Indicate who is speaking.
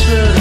Speaker 1: transfer